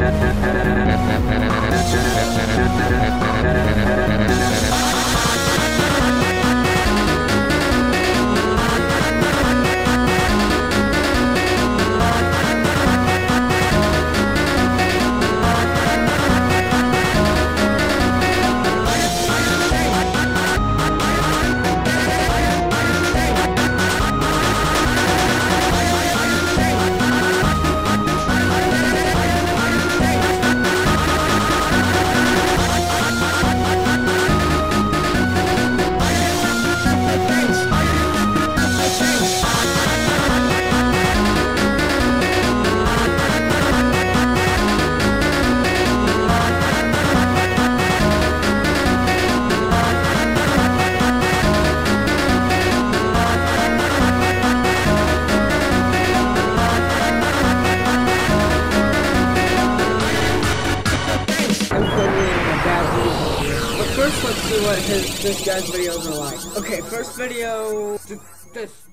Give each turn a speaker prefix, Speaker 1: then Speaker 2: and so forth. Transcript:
Speaker 1: Thank you. First let's see what his this guy's videos are like. Okay, first video, this